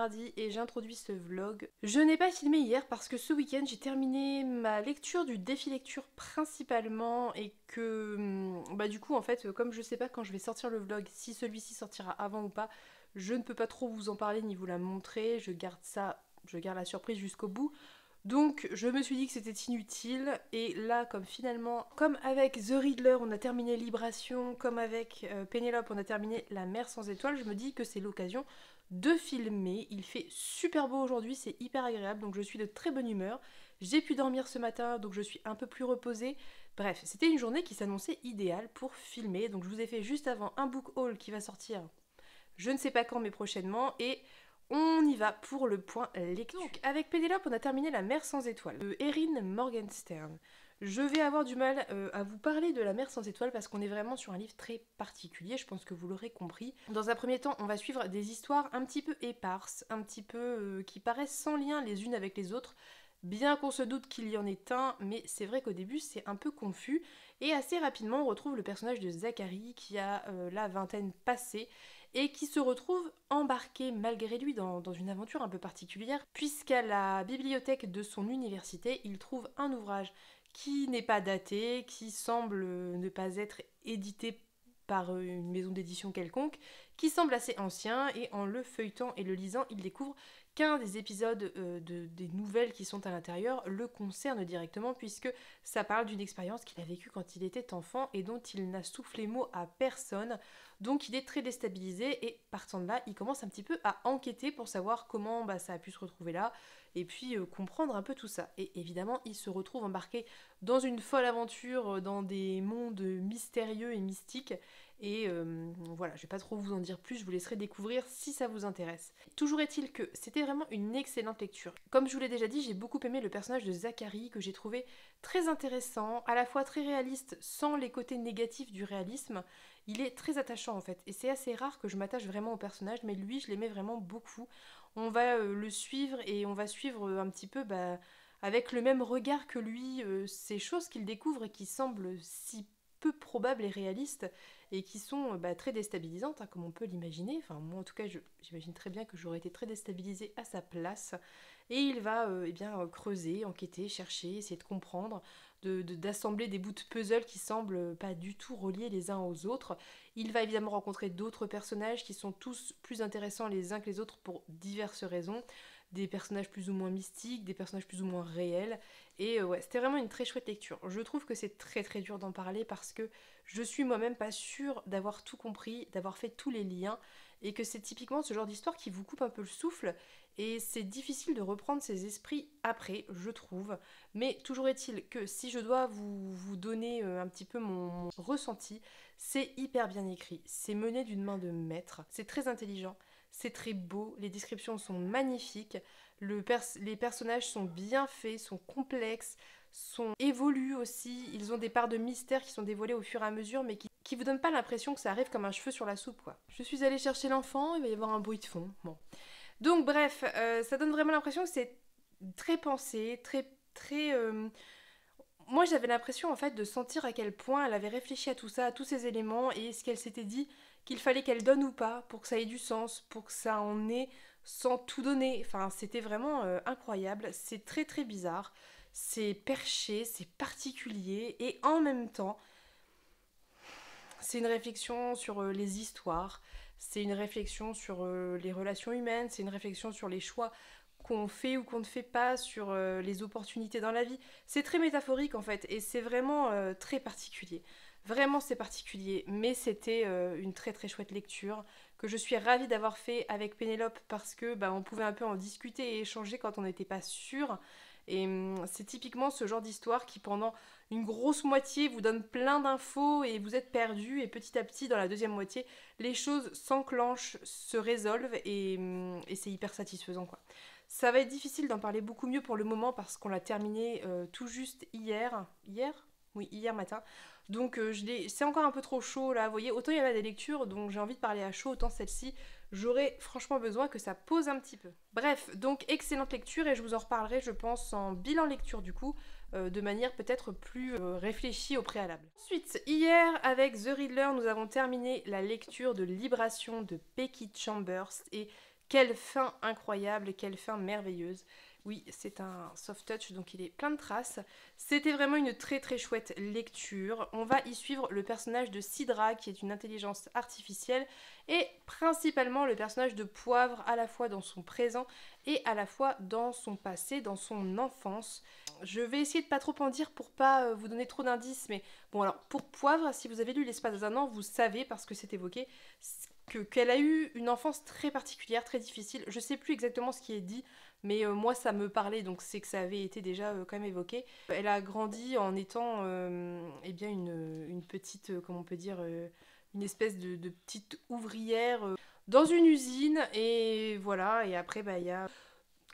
mardi et j'introduis ce vlog. Je n'ai pas filmé hier parce que ce week-end j'ai terminé ma lecture du défi lecture principalement et que hum, bah du coup en fait comme je sais pas quand je vais sortir le vlog, si celui-ci sortira avant ou pas, je ne peux pas trop vous en parler ni vous la montrer, je garde ça, je garde la surprise jusqu'au bout. Donc je me suis dit que c'était inutile et là comme finalement comme avec The Riddler on a terminé Libration, comme avec euh, Penelope on a terminé La mer sans étoiles, je me dis que c'est l'occasion de filmer. Il fait super beau aujourd'hui, c'est hyper agréable donc je suis de très bonne humeur. J'ai pu dormir ce matin donc je suis un peu plus reposée. Bref, c'était une journée qui s'annonçait idéale pour filmer donc je vous ai fait juste avant un book haul qui va sortir je ne sais pas quand mais prochainement et on y va pour le point lecture. Donc, avec Pénélope, on a terminé La mer sans étoiles de Erin Morgenstern. Je vais avoir du mal euh, à vous parler de La mer sans étoiles parce qu'on est vraiment sur un livre très particulier, je pense que vous l'aurez compris. Dans un premier temps, on va suivre des histoires un petit peu éparses, un petit peu euh, qui paraissent sans lien les unes avec les autres, bien qu'on se doute qu'il y en ait un, mais c'est vrai qu'au début c'est un peu confus. Et assez rapidement, on retrouve le personnage de Zachary qui a euh, la vingtaine passée et qui se retrouve embarqué malgré lui dans, une aventure un peu particulière, puisqu'à la bibliothèque de son université, il trouve un ouvrage qui n'est pas daté, qui semble ne pas être édité par euh, une maison d'édition quelconque, qui semble assez ancien, et en le feuilletant et le lisant, il découvre qu'un des épisodes euh, de, des nouvelles qui sont à l'intérieur le concerne directement, puisque ça parle d'une expérience qu'il a vécue quand il était enfant et dont il n'a soufflé mot à personne. Donc il est très déstabilisé et partant de là, il commence un petit peu à enquêter pour savoir comment bah, ça a pu se retrouver là et puis euh, comprendre un peu tout ça. Et évidemment, il se retrouve embarqué dans une folle aventure, euh, dans des mondes mystérieux et mystiques. Et euh, voilà, je vais pas trop vous en dire plus, je vous laisserai découvrir si ça vous intéresse. Toujours est-il que c'était vraiment une excellente lecture. Comme je vous l'ai déjà dit, j'ai beaucoup aimé le personnage de Zachary que j'ai trouvé très intéressant, à la fois très réaliste sans les côtés négatifs du réalisme. Il est très attachant en fait, et c'est assez rare que je m'attache vraiment au personnage, mais lui je l'aimais vraiment beaucoup on va euh, le suivre et on va suivre euh, un petit peu bah, avec le même regard que lui euh, ces choses qu'il découvre et qui semblent si peu probables et réalistes et qui sont bah, très déstabilisantes, hein, comme on peut l'imaginer. Enfin, moi en tout cas, j'imagine très bien que j'aurais été très déstabilisée à sa place. Et il va eh bien, creuser, enquêter, chercher, essayer de comprendre d'assembler des bouts de puzzle qui semblent pas du tout reliés les uns aux autres. Il va évidemment rencontrer d'autres personnages qui sont tous plus intéressants les uns que les autres pour diverses raisons. Des personnages plus ou moins mystiques, des personnages plus ou moins réels. Et euh, ouais, c'était vraiment une très chouette lecture. Je trouve que c'est très très dur d'en parler parce que je suis moi-même pas sûre d'avoir tout compris, d'avoir fait tous les liens et que c'est typiquement ce genre d'histoire qui vous coupe un peu le souffle et c'est difficile de reprendre ses esprits après, je trouve. Mais toujours est-il que si je dois vous, donner euh, un petit peu mon, ressenti, c'est hyper bien écrit, c'est mené d'une main de maître, c'est très intelligent, c'est très beau, les descriptions sont magnifiques, les personnages sont bien faits, sont complexes, sont évoluent aussi, ils ont des parts de mystère qui sont dévoilées au fur et à mesure mais qui, qui vous donnent pas l'impression que ça arrive comme un cheveu sur la soupe quoi. Je suis allée chercher l'enfant, il va y avoir un bruit de fond. Bon. Donc bref, euh, ça donne vraiment l'impression que c'est très pensé, très très euh, moi j'avais l'impression en fait de sentir à quel point elle avait réfléchi à tout ça, à tous ces éléments et ce qu'elle s'était dit qu'il fallait qu'elle donne ou pas pour que ça ait du sens, pour que ça en ait sans tout donner. Enfin, c'était vraiment euh, incroyable, c'est très très bizarre, c'est perché, c'est particulier et en même temps c'est une réflexion sur les histoires, c'est une réflexion sur euh, les relations humaines, c'est une réflexion sur les choix qu'on fait ou qu'on ne fait pas, sur euh, les opportunités dans la vie. C'est très métaphorique en fait, et c'est vraiment euh, très particulier. Vraiment c'est particulier, mais c'était une très très chouette lecture que je suis ravie d'avoir fait avec Pénélope parce que bah, on pouvait un peu en discuter et échanger quand on n'était pas sûr. Et hum, c'est typiquement ce genre d'histoire qui pendant une grosse moitié vous donne plein d'infos et vous êtes perdu et petit à petit dans la deuxième moitié les choses s'enclenchent, se résolvent et, hum, c'est hyper satisfaisant quoi. Ça va être difficile d'en parler beaucoup mieux pour le moment parce qu'on l'a terminé euh, tout juste hier. Hier? Oui, hier matin. Donc euh, c'est encore un peu trop chaud là, vous voyez, autant il y avait des lectures donc j'ai envie de parler à chaud, autant celle-ci, j'aurais franchement besoin que ça pose un petit peu. Bref, donc excellente lecture et je vous en reparlerai je pense en bilan lecture du coup. de manière peut-être plus réfléchie au préalable. Ensuite, hier, avec The Riddler, nous avons terminé la lecture de Libration de Becky Chambers et quelle fin incroyable, quelle fin merveilleuse. Oui, c'est un soft touch, donc il est plein de traces. C'était vraiment une très très chouette lecture. On va y suivre le personnage de Sidra, qui est une intelligence artificielle, et principalement le personnage de Poivre, à la fois dans son présent et à la fois dans son passé, dans son enfance. Je vais essayer de pas trop en dire pour pas euh, vous donner trop d'indices, mais bon alors pour Poivre, si vous avez lu l'espace d'un an, vous savez, parce que c'est évoqué, qu'elle a eu une enfance très particulière, très difficile. Je sais plus exactement ce qui est dit, mais euh, moi ça me parlait, donc c'est que ça avait été déjà euh, quand même évoqué. Elle a grandi en étant euh, eh bien une, petite, comment on peut dire, une espèce de, petite ouvrière dans une usine, et voilà, et après bah il y a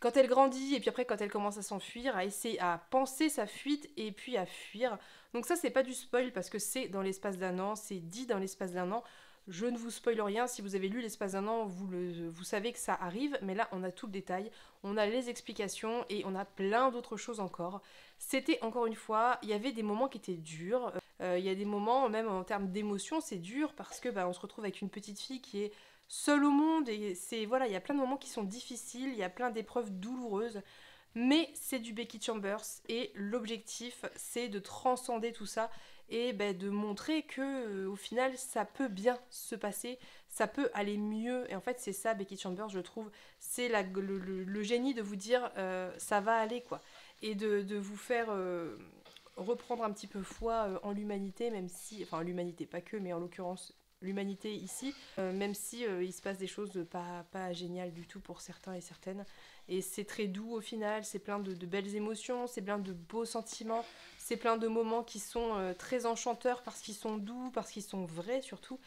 quand elle grandit et puis après quand elle commence à s'enfuir, à essayer à penser sa fuite et puis à fuir. Donc ça c'est pas du spoil parce que c'est dans l'espace d'un an, c'est dit dans l'espace d'un an. Je ne vous spoil rien, si vous avez lu l'espace d'un an, vous, savez que ça arrive, mais là on a tout le détail, on a les explications et on a plein d'autres choses encore. C'était encore une fois, il y avait des moments qui étaient durs, euh, il y a des moments, même en termes d'émotion, c'est dur parce que bah, on se retrouve avec une petite fille qui est seule au monde et c'est voilà, il y a plein de moments qui sont difficiles, il y a plein d'épreuves douloureuses. Mais c'est du Becky Chambers et l'objectif c'est de transcender tout ça et ben, de montrer que euh, au final ça peut bien se passer, ça peut aller mieux. Et en fait c'est ça Becky Chambers je trouve, c'est le, génie de vous dire euh, ça va aller quoi. Et de, vous faire euh, reprendre un petit peu foi en l'humanité, même si, enfin l'humanité pas que, mais en l'occurrence l'humanité ici, même si il se passe des choses pas, pas géniales du tout pour certains et certaines. Et c'est très doux au final, c'est plein de, de belles émotions, c'est plein de beaux sentiments, c'est plein de moments qui sont euh, très enchanteurs parce qu'ils sont doux, parce qu'ils sont vrais surtout.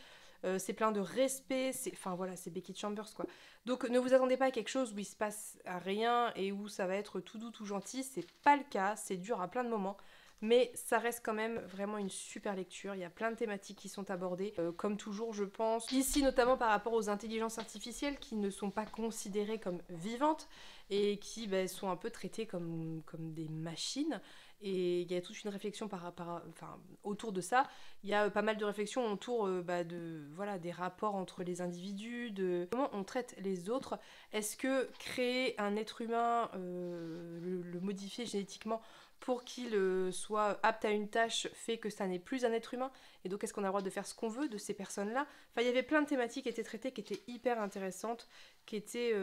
Euh, c'est plein de respect, c'est enfin voilà, c'est Becky Chambers quoi. Donc ne vous attendez pas à quelque chose où il se passe rien et où ça va être tout doux, tout gentil, c'est pas le cas, c'est dur à plein de moments. Mais ça reste quand même vraiment une super lecture. Il y a plein de thématiques qui sont abordées, euh, comme toujours, je pense. Ici, notamment par rapport aux intelligences artificielles qui ne sont pas considérées comme vivantes et qui ben, sont un peu traitées comme, comme des machines. Et il y a toute une réflexion par, enfin, autour de ça. Il y a pas mal de réflexions autour euh, bah, de, voilà, des rapports entre les individus, de comment on traite les autres. Est-ce que créer un être humain, euh, le, modifier génétiquement pour qu'il euh, soit apte à une tâche fait que ça n'est plus un être humain Et donc est-ce qu'on a le droit de faire ce qu'on veut de ces personnes-là? Enfin, il y avait plein de thématiques qui étaient traitées, qui étaient hyper intéressantes, qui étaient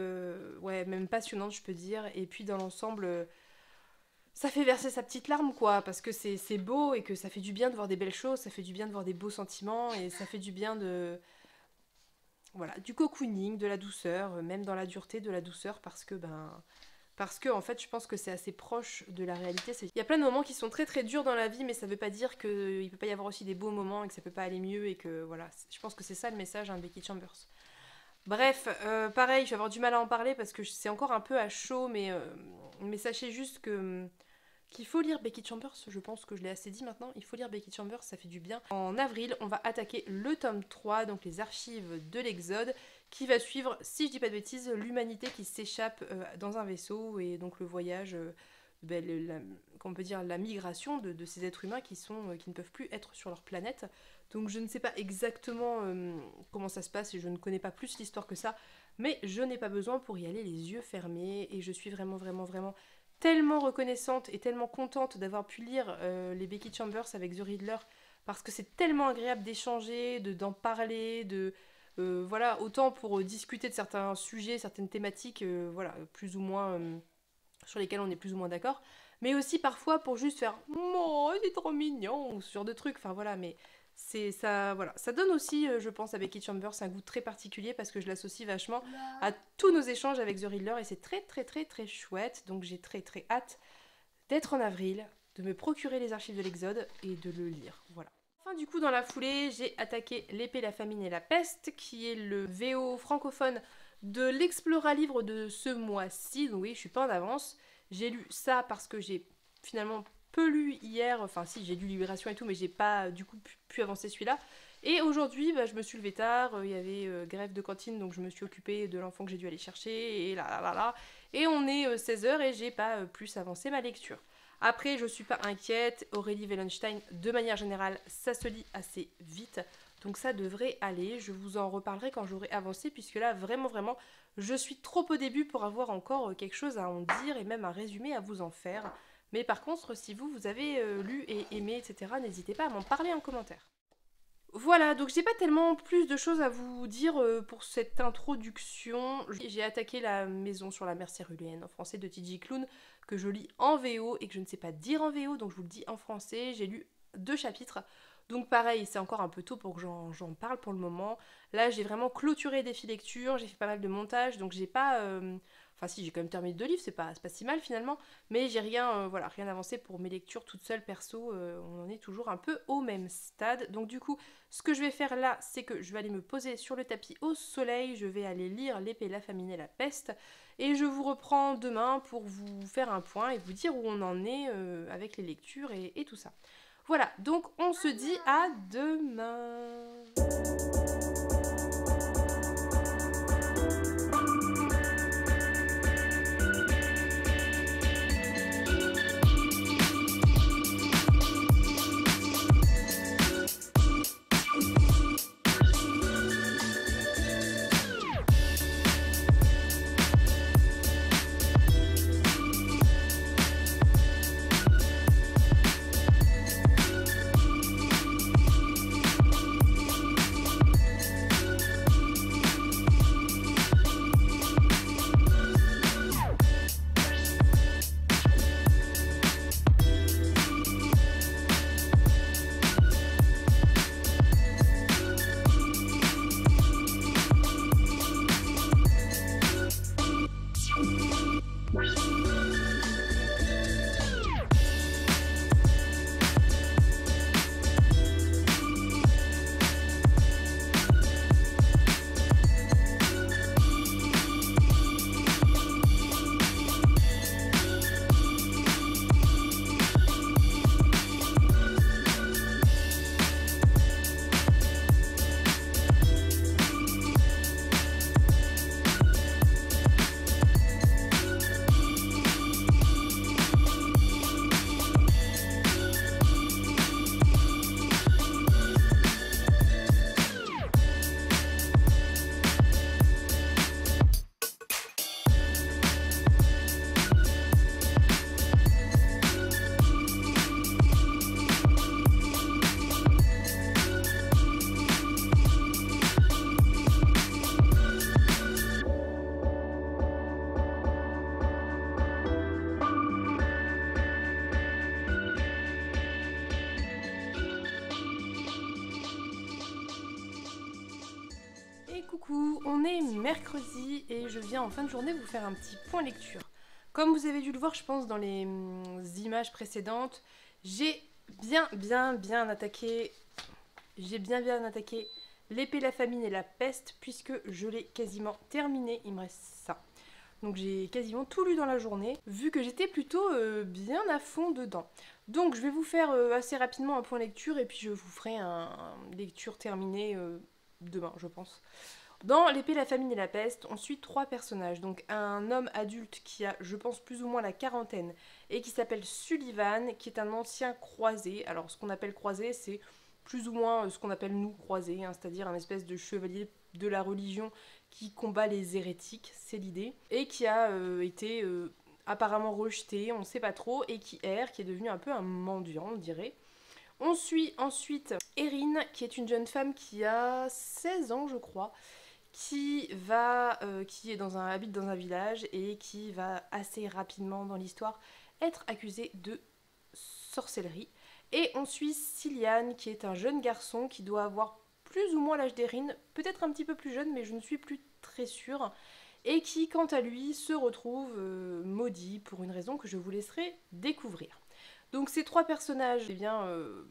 ouais, même passionnantes, je peux dire. Et puis dans l'ensemble ça fait verser sa petite larme, quoi, parce que c'est beau et que ça fait du bien de voir des belles choses, ça fait du bien de voir des beaux sentiments et ça fait du bien de. Voilà, du cocooning, de la douceur, euh, même dans la dureté, de la douceur, parce que, ben. Parce que, en fait, je pense que c'est assez proche de la réalité. Il y a plein de moments qui sont très très durs dans la vie, mais ça veut pas dire qu'il peut pas y avoir aussi des beaux moments et que ça peut pas aller mieux et que, voilà. Je pense que c'est ça le message, hein, Becky Chambers. Bref, euh, pareil, je vais avoir du mal à en parler parce que c'est encore un peu à chaud, mais, euh, sachez juste que qu'il faut lire Becky Chambers, je pense que je l'ai assez dit maintenant, il faut lire Becky Chambers, ça fait du bien. En avril, on va attaquer le tome 3, donc les archives de l'Exode, qui va suivre, si je dis pas de bêtises, l'humanité qui s'échappe euh, dans un vaisseau et donc le voyage, euh, ben, on peut dire la migration de, ces êtres humains qui, sont, euh, qui ne peuvent plus être sur leur planète. Donc je ne sais pas exactement comment ça se passe et je ne connais pas plus l'histoire que ça, mais je n'ai pas besoin pour y aller les yeux fermés et je suis vraiment vraiment vraiment tellement reconnaissante et tellement contente d'avoir pu lire euh, les Becky Chambers avec The Riddler parce que c'est tellement agréable d'échanger, de d'en parler, de euh, voilà autant pour discuter de certains sujets, certaines thématiques, euh, voilà plus ou moins sur lesquels on est plus ou moins d'accord, mais aussi parfois pour juste faire oh c'est trop mignon ou ce genre de trucs, enfin voilà mais c'est ça voilà. Ça donne aussi euh, je pense à Becky Chambers un goût très particulier parce que je l'associe vachement à tous nos échanges avec The Riddler et c'est très très très très chouette. Donc j'ai très très hâte d'être en avril de me procurer les archives de l'Exode et de le lire. Voilà Du coup, dans la foulée, j'ai attaqué L'épée, la famine et la peste, qui est le VO francophone de l'Explora livre de ce mois-ci. Donc, oui, je suis pas en avance. J'ai lu ça parce que j'ai finalement lu hier, enfin si j'ai lu Libération et tout, mais j'ai pas du coup pu, avancer celui-là. Et aujourd'hui, bah, je me suis levée tard, euh, il y avait euh, grève de cantine, donc je me suis occupée de l'enfant que j'ai dû aller chercher, et là là là là. Et on est 16h euh, et j'ai pas plus avancé ma lecture. Après, je suis pas inquiète. Aurélie Wellenstein, de manière générale, ça se lit assez vite. Donc ça devrait aller. Je vous en reparlerai quand j'aurai avancé, puisque là, vraiment, vraiment, je suis trop au début pour avoir encore euh, quelque chose à en dire et même un résumé à vous en faire. Mais par contre, si vous, vous avez euh, lu et aimé, etc., n'hésitez pas à m'en parler en commentaire. Voilà, donc j'ai pas tellement plus de choses à vous dire euh, pour cette introduction. J'ai attaqué la maison sur la mer céruléenne en français de TJ Clown, que je lis en VO et que je ne sais pas dire en VO, donc je vous le dis en français. J'ai lu deux chapitres. Donc pareil, c'est encore un peu tôt pour que j'en parle pour le moment. Là, j'ai vraiment clôturé des filles lecture, j'ai fait pas mal de montage, donc j'ai pas... Euh, enfin si, j'ai quand même terminé deux livres, c'est pas, pas si mal finalement, mais j'ai rien, euh, voilà, rien avancé pour mes lectures toutes seules perso, euh, on en est toujours un peu au même stade. Donc du coup, ce que je vais faire là, c'est que je vais aller me poser sur le tapis au soleil, je vais aller lire L'épée, la famine et la peste, et je vous reprends demain pour vous faire un point et vous dire où on en est avec les lectures et tout ça. Voilà, donc on se dit à demain. Viens en fin de journée vous faire un petit point lecture. Comme vous avez dû le voir, je pense, dans les hum, images précédentes, j'ai bien, bien, bien attaqué. J'ai bien, bien attaqué l'épée, la famine et la peste, puisque je l'ai quasiment terminé. Il me reste ça. Donc j'ai quasiment tout lu dans la journée, vu que j'étais plutôt euh, bien à fond dedans. Donc je vais vous faire euh, assez rapidement un point lecture et puis je vous ferai un, lecture terminée euh, demain, je pense. Dans L'épée, la famine et la peste, on suit trois personnages. Donc un homme adulte qui a, je pense, plus ou moins la quarantaine et qui s'appelle Sullivan, qui est un ancien croisé. Alors ce qu'on appelle croisé, c'est plus ou moins euh, ce qu'on appelle nous croisé, hein, c'est-à-dire un espèce de chevalier de la religion qui combat les hérétiques, c'est l'idée, et qui a euh, été euh, apparemment rejeté, on ne sait pas trop, et qui erre, qui est devenu un peu un mendiant, on dirait. On suit ensuite Erin, qui est une jeune femme qui a 16 ans, je crois, qui va, euh, est dans un, habite dans un village et qui va assez rapidement dans l'histoire être accusé de sorcellerie. Et on suit Cillian, qui est un jeune garçon qui doit avoir plus ou moins l'âge d'Erin, peut-être un petit peu plus jeune, mais je ne suis plus très sûre, et qui, quant à lui, se retrouve euh, maudit pour une raison que je vous laisserai découvrir. Donc ces trois personnages, eh bien, euh,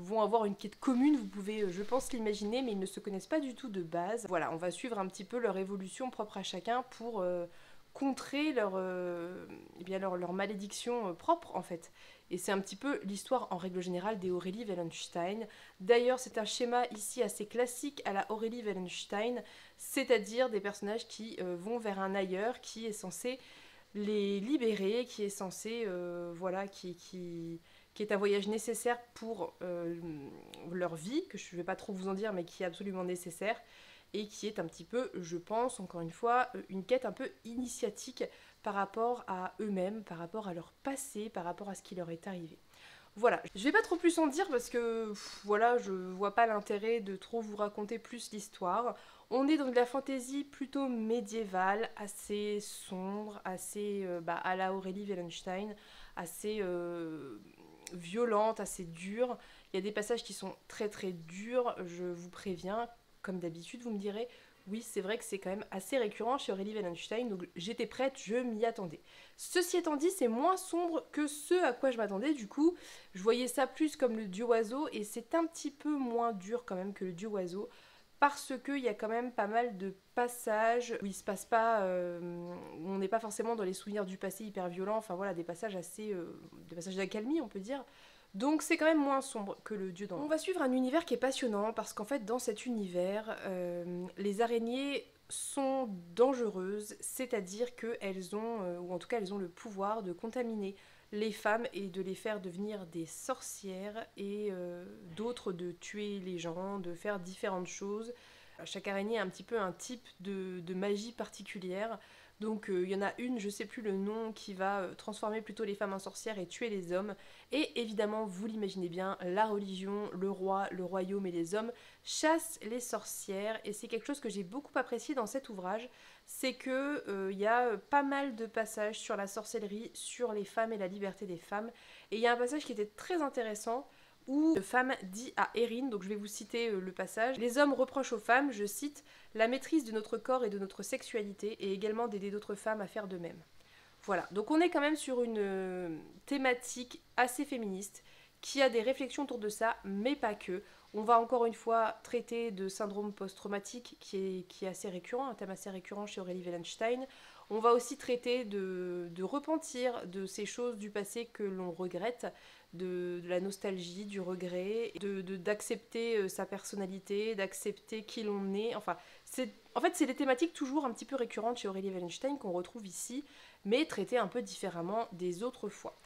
vont avoir une quête commune, vous pouvez, euh, je pense, l'imaginer, mais ils ne se connaissent pas du tout de base. Voilà, on va suivre un petit peu leur évolution propre à chacun pour euh, contrer leur, euh, eh bien leur, leur malédiction propre, en fait. Et c'est un petit peu l'histoire en règle générale des Aurélie Wellenstein. D'ailleurs, c'est un schéma ici assez classique à la Aurélie Wellenstein, c'est-à-dire des personnages qui vont vers un ailleurs qui est censé les libérer, qui est censé, voilà, qui, qui, qui, est un voyage nécessaire pour euh, leur vie, que je ne vais pas trop vous en dire, mais qui est absolument nécessaire, et qui est un petit peu, je pense, encore une fois, une quête un peu initiatique par rapport à eux-mêmes, par rapport à leur passé, par rapport à ce qui leur est arrivé. Voilà, je vais pas trop plus en dire parce que voilà, je vois pas l'intérêt de trop vous raconter plus l'histoire. On est dans de la fantaisie plutôt médiévale, assez sombre, assez euh, bah, à la Aurélie Wallenstein, assez euh, violente, assez dure. Il y a des passages qui sont très très durs, je vous préviens. Comme d'habitude, vous me direz, oui, c'est vrai que c'est quand même assez récurrent chez Aurélie Wallenstein, donc j'étais prête, je m'y attendais. Ceci étant dit, c'est moins sombre que ce à quoi je m'attendais, du coup, je voyais ça plus comme le dieu oiseau, et c'est un petit peu moins dur quand même que le dieu oiseau, parce qu'il y a quand même pas mal de passages où il se passe pas, euh, on n'est pas forcément dans les souvenirs du passé hyper violents, enfin voilà, des passages assez, euh, des passages d'accalmie on peut dire, donc c'est quand même moins sombre que le dieu d'en On va suivre un univers qui est passionnant parce qu'en fait dans cet univers, euh, les araignées sont dangereuses, c'est-à-dire qu'elles ont, euh, ou en tout cas elles ont le pouvoir de contaminer les femmes et de les faire devenir des sorcières et euh, d'autres de tuer les gens, de faire différentes choses. Chaque araignée a un petit peu un type de, de magie particulière. Donc euh, il y en a une, je sais plus le nom, qui va euh, transformer plutôt les femmes en sorcières et tuer les hommes. Et évidemment, vous l'imaginez bien, la religion, le roi, le royaume et les hommes chassent les sorcières. Et c'est quelque chose que j'ai beaucoup apprécié dans cet ouvrage, c'est que euh, y a pas mal de passages sur la sorcellerie, sur les femmes et la liberté des femmes. Et il y a un passage qui était très intéressant où une femme dit à Erin, donc je vais vous citer euh, le passage, Les hommes reprochent aux femmes, je cite, la maîtrise de notre corps et de notre sexualité et également d'aider d'autres femmes à faire de même. Voilà, donc on est quand même sur une euh, thématique assez féministe qui a des réflexions autour de ça, mais pas que. On va encore une fois traiter de syndrome post-traumatique qui est, assez récurrent, un thème assez récurrent chez Aurélie Wallenstein. On va aussi traiter de repentir de ces choses du passé que l'on regrette, de, la nostalgie, du regret, de d'accepter euh, sa personnalité, d'accepter qui l'on est. Enfin, en fait c'est des thématiques toujours un petit peu récurrentes chez Aurélie Wallenstein qu'on retrouve ici, mais traitées un peu différemment des autres fois.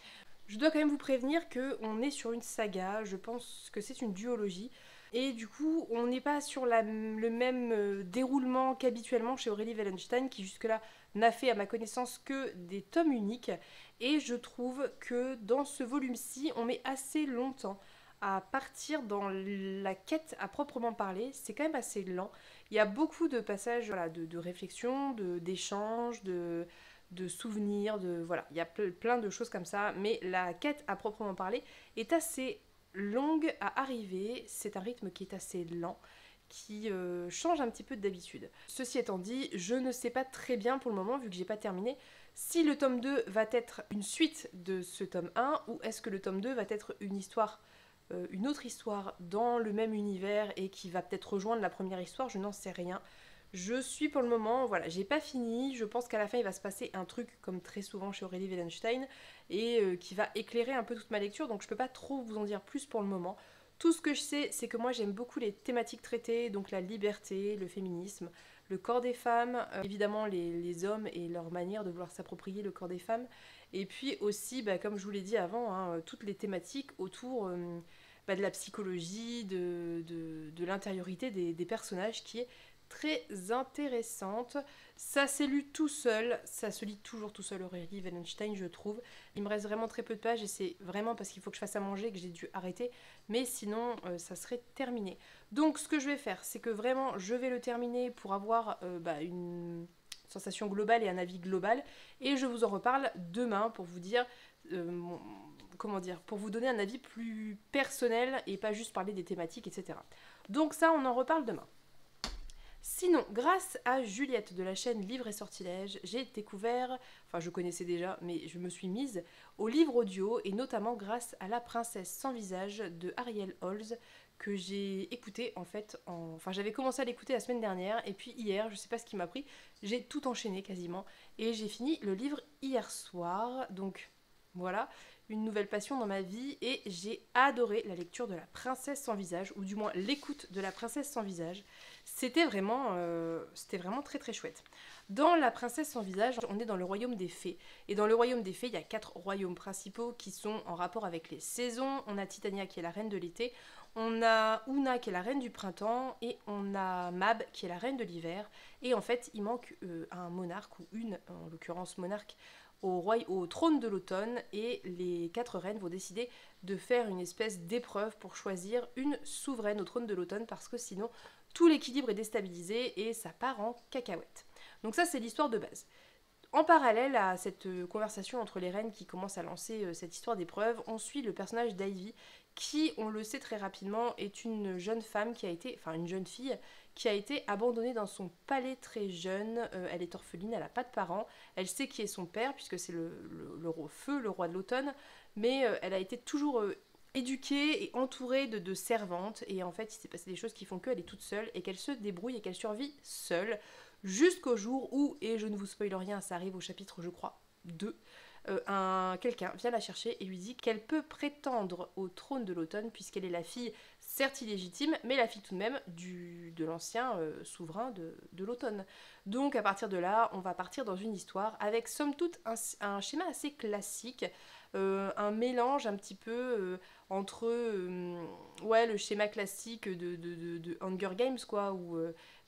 Je dois quand même vous prévenir que on est sur une saga. Je pense que c'est une duologie. Et du coup, on n'est pas sur le même euh, déroulement qu'habituellement chez Aurélie Wallenstein, qui jusque-là n'a fait à ma connaissance que des tomes uniques. Et je trouve que dans ce volume-ci, on met assez longtemps à partir dans la quête à proprement parler. C'est quand même assez lent. Il y a beaucoup de passages de, de réflexion, d'échanges, de, de, souvenirs, de voilà, il y a plein de choses comme ça. Mais la quête à proprement parler est assez longue à arriver. C'est un rythme qui est assez lent qui euh, change un petit peu d'habitude. Ceci étant dit, je ne sais pas très bien pour le moment, vu que j'ai pas terminé, si le tome 2 va être une suite de ce tome 1 ou est-ce que le tome 2 va être une histoire, euh, une autre histoire dans le même univers et qui va peut-être rejoindre la première histoire, je n'en sais rien. Je suis pour le moment, voilà, j'ai pas fini. Je pense qu'à la fin il va se passer un truc comme très souvent chez Aurélie Wallenstein et euh, qui va éclairer un peu toute ma lecture. Donc je peux pas trop vous en dire plus pour le moment. Tout ce que je sais, c'est que moi j'aime beaucoup les thématiques traitées, donc la liberté, le féminisme, le corps des femmes, euh, évidemment les, hommes et leur manière de vouloir s'approprier le corps des femmes, et puis aussi, bah, comme je vous l'ai dit avant, hein, toutes les thématiques autour euh, bah, de la psychologie, de, l'intériorité des, personnages, qui est très intéressante. Ça s'est lu tout seul, ça se lit toujours tout seul Aurélie Wallenstein je trouve. Il me reste vraiment très peu de pages et c'est vraiment parce qu'il faut que je fasse à manger que j'ai dû arrêter, mais sinon euh, ça serait terminé. Donc ce que je vais faire, c'est que vraiment je vais le terminer pour avoir euh, bah, une sensation globale et un avis global, et je vous en reparle demain pour vous dire... Euh, comment dire, pour vous donner un avis plus personnel et pas juste parler des thématiques, etc. Donc ça, on en reparle demain. Sinon, grâce à Juliette de la chaîne Livre et Sortilège, j'ai découvert, enfin je connaissais déjà, mais je me suis mise au livre audio et notamment grâce à La princesse sans visage de Ariel Holz que j'ai écouté en fait, enfin j'avais commencé à l'écouter la semaine dernière et puis hier, je sais pas ce qui m'a pris, j'ai tout enchaîné quasiment et j'ai fini le livre hier soir, donc voilà. une nouvelle passion dans ma vie et j'ai adoré la lecture de La Princesse sans visage, ou du moins l'écoute de La Princesse sans visage. C'était vraiment, euh, c'était vraiment très très chouette. Dans La Princesse sans visage, on est dans le royaume des fées. Et dans le royaume des fées, il y a quatre royaumes principaux qui sont en rapport avec les saisons. On a Titania qui est la reine de l'été, on a Una qui est la reine du printemps et on a Mab qui est la reine de l'hiver. Et en fait, il manque euh, un monarque ou une, en l'occurrence monarque, au trône de l'automne et les quatre reines vont décider de faire une espèce d'épreuve pour choisir une souveraine au trône de l'automne parce que sinon tout l'équilibre est déstabilisé et ça part en cacahuète. Donc ça c'est l'histoire de base. En parallèle à cette euh, conversation entre les reines qui commencent à lancer euh, cette histoire d'épreuve, on suit le personnage d'Ivy qui, on le sait très rapidement, est une jeune femme qui a été, enfin une jeune fille qui a été abandonnée dans son palais très jeune. Euh, elle est orpheline, elle n'a pas de parents. Elle sait qui est son père, puisque c'est le, le, feu, le roi de l'automne. Mais elle a été toujours éduquée et entourée de, servantes. Et en fait, il s'est passé des choses qui font qu'elle est toute seule et qu'elle se débrouille et qu'elle survit seule. Jusqu'au jour où, et je ne vous spoil rien, ça arrive au chapitre, je crois, 2, euh, un, quelqu'un vient la chercher et lui dit qu'elle peut prétendre au trône de l'automne puisqu'elle est la fille, certes illégitime, mais la fille tout de même du, de l'ancien euh, souverain de, l'automne. Donc à partir de là, on va partir dans une histoire avec somme toute un, schéma assez classique, un mélange un petit peu entre ouais, le schéma classique de, de, Hunger Games, quoi, où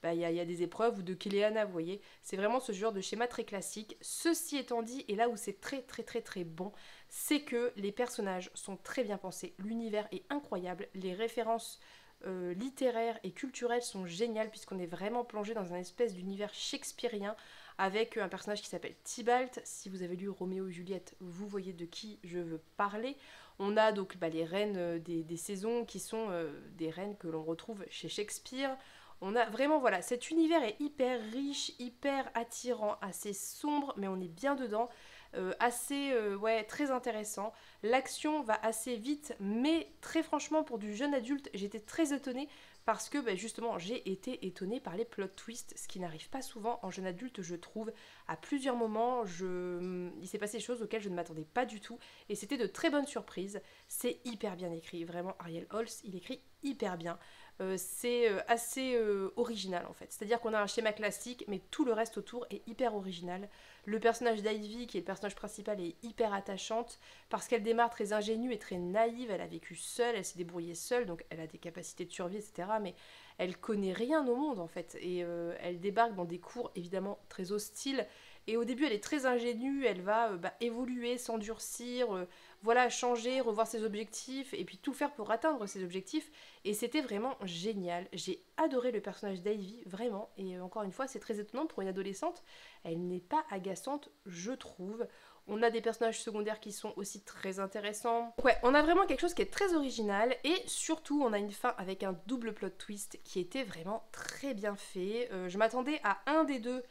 bah, il y, a des épreuves ou de Kéléana, vous voyez. C'est vraiment ce genre de schéma très classique. Ceci étant dit, et là où c'est très très très très bon, c'est que les personnages sont très bien pensés, l'univers est incroyable, les références euh, littéraires et culturelles sont géniales puisqu'on est vraiment plongé dans un espèce d'univers shakespearien avec un personnage qui s'appelle Tybalt. Si vous avez lu Roméo et Juliette, vous voyez de qui je veux parler. On a donc bah, les reines euh, des, saisons qui sont euh, des reines que l'on retrouve chez Shakespeare. On a vraiment, voilà, cet univers est hyper riche, hyper attirant, assez sombre, mais on est bien dedans. Euh, assez, euh, ouais, très intéressant. L'action va assez vite, mais très franchement, pour du jeune adulte, j'étais très étonnée parce que bah, justement j'ai été étonnée par les plot twists, ce qui n'arrive pas souvent en jeune adulte je trouve. À plusieurs moments, je... il s'est passé des choses auxquelles je ne m'attendais pas du tout et c'était de très bonnes surprises. C'est hyper bien écrit, vraiment Ariel Holz, il écrit hyper bien. Euh, c'est euh, assez euh, original en fait. C'est-à-dire qu'on a un schéma classique, mais tout le reste autour est hyper original. Le personnage d'Ivy, qui est le personnage principal, est hyper attachante parce qu'elle démarre très ingénue et très naïve. Elle a vécu seule, elle s'est débrouillée seule, donc elle a des capacités de survie, etc. Mais elle connaît rien au monde en fait. Et elle débarque dans des cours évidemment très hostiles. Et au début, elle est très ingénue, elle va bah, évoluer, s'endurcir, voilà, changer, revoir ses objectifs et puis tout faire pour atteindre ses objectifs. Et c'était vraiment génial. J'ai adoré le personnage d'Ivy, vraiment. Et euh, encore une fois, c'est très étonnant pour une adolescente. Elle n'est pas agaçante, je trouve. On a des personnages secondaires qui sont aussi très intéressants. Ouais, on a vraiment quelque chose qui est très original et surtout on a une fin avec un double plot twist qui était vraiment très bien fait. Euh, je m'attendais à un des deux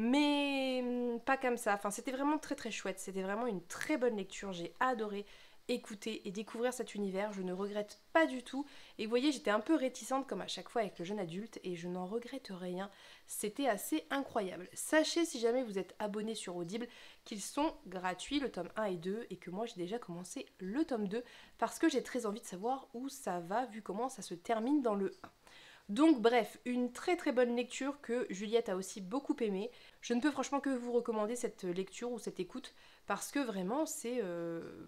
mais hum, pas comme ça. Enfin, c'était vraiment très très chouette. C'était vraiment une très bonne lecture. J'ai adoré écouter et découvrir cet univers. Je ne regrette pas du tout. Et vous voyez, j'étais un peu réticente comme à chaque fois avec le jeune adulte et je n'en regrette rien. C'était assez incroyable. Sachez si jamais vous êtes abonné sur Audible qu'ils sont gratuits, le tome 1 et 2, et que moi j'ai déjà commencé le tome 2 parce que j'ai très envie de savoir où ça va vu comment ça se termine dans le 1. Donc bref, une très très bonne lecture que Juliette a aussi beaucoup aimé. Je ne peux franchement que vous recommander cette lecture ou cette écoute parce que vraiment c'est euh,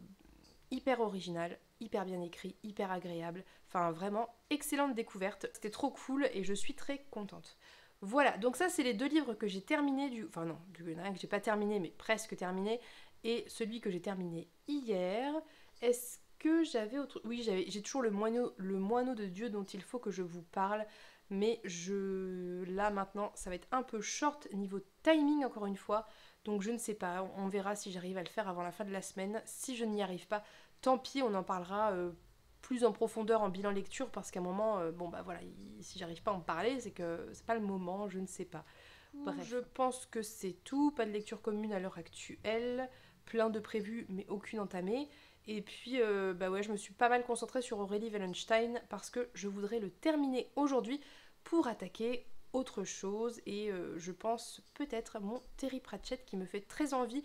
hyper original, hyper bien écrit, hyper agréable. Enfin vraiment excellente découverte. C'était trop cool et je suis très contente. Voilà, donc ça c'est les deux livres que j'ai terminés du... Enfin non, du que j'ai pas terminé mais presque terminé. Et celui que j'ai terminé hier. Est-ce que j'avais autre... Oui, j'ai toujours le moineau, le moineau de Dieu dont il faut que je vous parle. Mais je... Là maintenant, ça va être un peu short niveau timing encore une fois. Donc je ne sais pas, on verra si j'arrive à le faire avant la fin de la semaine. Si je n'y arrive pas, tant pis, on en parlera euh, plus en profondeur en bilan lecture parce qu'à un moment, euh, bon bah voilà, si j'arrive pas à en parler, c'est que c'est pas le moment, je ne sais pas. Bref. Je pense que c'est tout, pas de lecture commune à l'heure actuelle, plein de prévus mais aucune entamée. Et puis, euh, bah ouais, je me suis pas mal concentrée sur Aurélie Wallenstein parce que je voudrais le terminer aujourd'hui pour attaquer autre chose. Et euh, je pense peut-être mon Terry Pratchett qui me fait très envie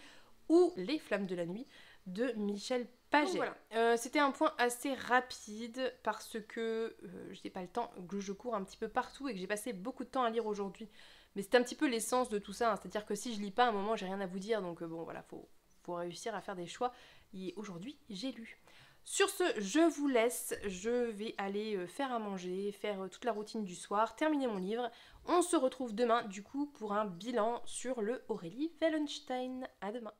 ou Les Flammes de la Nuit de Michel pas euh, C'était un point assez rapide parce que je n'ai pas le temps, que je cours un petit peu partout et que j'ai passé beaucoup de temps à lire aujourd'hui. Mais c'est un petit peu l'essence de tout ça. Hein. C'est-à-dire que si je lis pas à un moment, j'ai rien à vous dire. Donc bon, voilà, faut, faut réussir à faire des choix. Et aujourd'hui, j'ai lu. Sur ce, je vous laisse, je vais aller euh, faire à manger, faire euh, toute la routine du soir, terminer mon livre. On se retrouve demain du coup pour un bilan sur le Aurélie Wallenstein. À demain.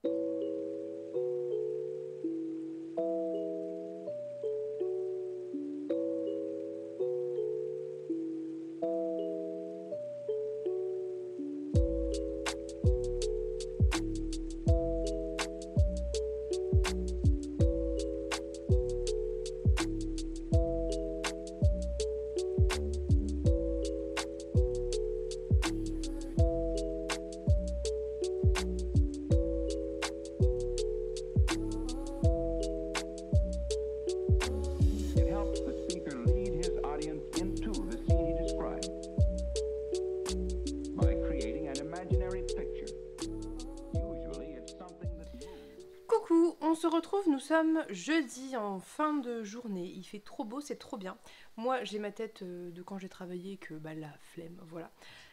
Jeudi en fin de journée. Il fait trop beau, c'est trop bien. Moi, j'ai ma tête euh, de quand j'ai travaillé que bah la flemme, voilà.